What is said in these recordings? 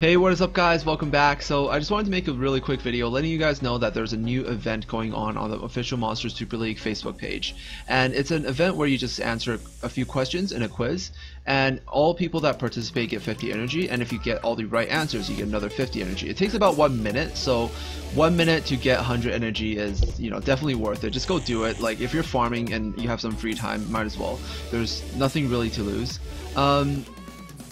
Hey, what is up guys? Welcome back. So I just wanted to make a really quick video letting you guys know that there's a new event going on on the official Monster Super League Facebook page. And it's an event where you just answer a few questions in a quiz and all people that participate get 50 energy and if you get all the right answers you get another 50 energy. It takes about one minute so one minute to get 100 energy is you know definitely worth it. Just go do it. Like if you're farming and you have some free time might as well. There's nothing really to lose. Um,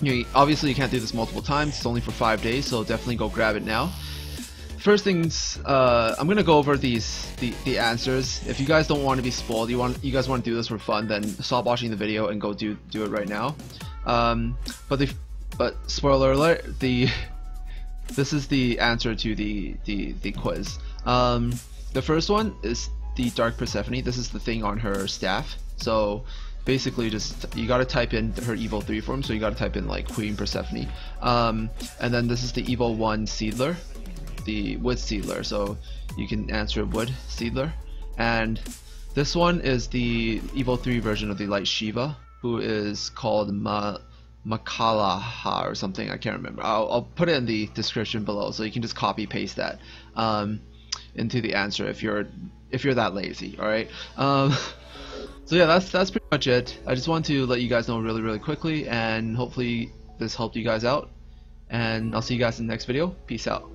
you know, obviously you can't do this multiple times, it's only for 5 days, so definitely go grab it now. First things, uh, I'm gonna go over these the, the answers. If you guys don't want to be spoiled, you want you guys want to do this for fun, then stop watching the video and go do do it right now. Um, but the but spoiler alert, the this is the answer to the the the quiz. Um, the first one is the Dark Persephone. This is the thing on her staff. So basically just you gotta type in her evo 3 form so you gotta type in like Queen Persephone. Um, and then this is the evo 1 Seedler the Wood Seedler. So you can answer Wood Seedler. And this one is the evo 3 version of the Light Shiva who is called Ma Makalaha or something. I can't remember. I'll, I'll, put it in the description below so you can just copy paste that um, into the answer if you're if you're that lazy alright um, so yeah, that's that's pretty much it. I just want to let you guys know really, really quickly, and hopefully this helped you guys out. And I'll see you guys in the next video. Peace out.